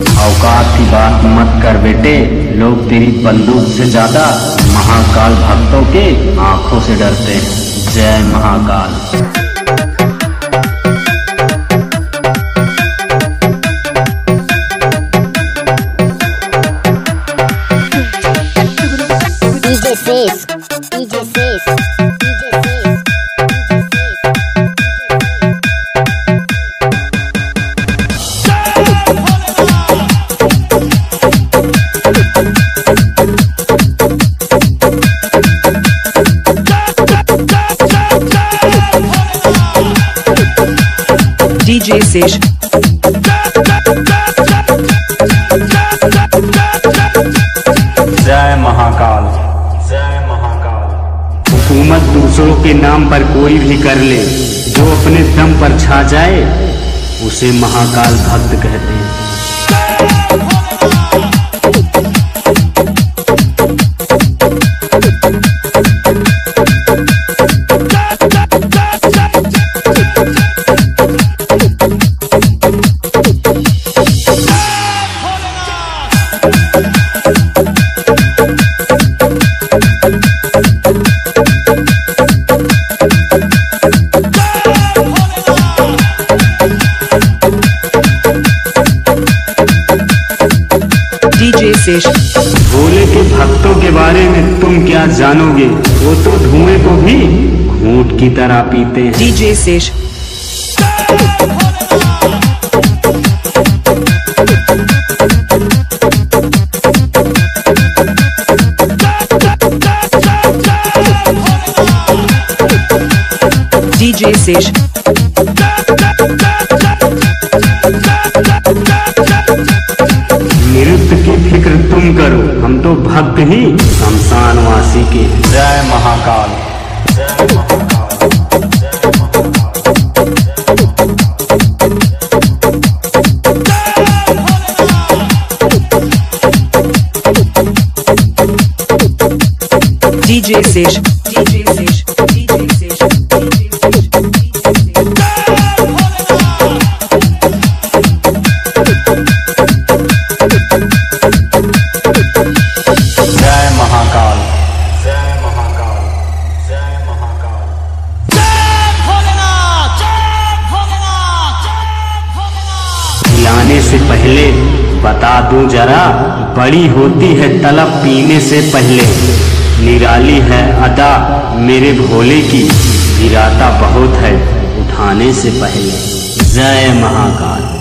औकात की बात मत कर बेटे। लोग तेरी बंदूक से ज़्यादा महाकाल भक्तों के आँखों से डरते हैं। जय महाकाल. DJ Sej. जय महाकाल। जय महाकाल। हुकूमत दूसरों के नाम पर कोई भी कर ले, जो अपने दम पर छा जाए, उसे महाकाल भक्त कहते हैं। Sesh. भोले के भक्तों के बारे में तुम क्या जानोगे वो तो धुएँ को भी घूट की तरह पीते हैं DJ Sesh. DJ Sesh. भक्त ही शमशानवासी के। जय Mahakal DJ Sesh. DJ Sesh. DJ से पहले बता दूँ जरा, बड़ी होती है तलब पीने से पहले निराली है अदा मेरे भोले की गिराता बहुत है उठाने से पहले जय महाकाल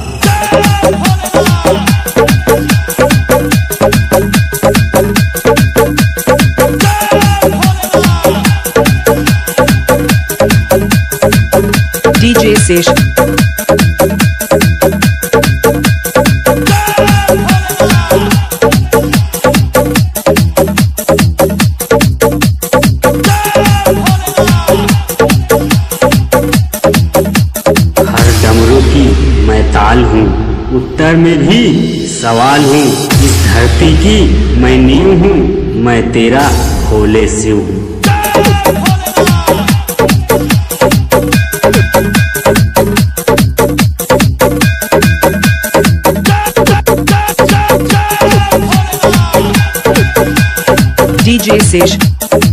DJ Sesh. हूँ। उत्तर में भी सवाल हूँ। इस धरती की मैं नींव हूँ। मैं तेरा भोले शिव DJ Sesh.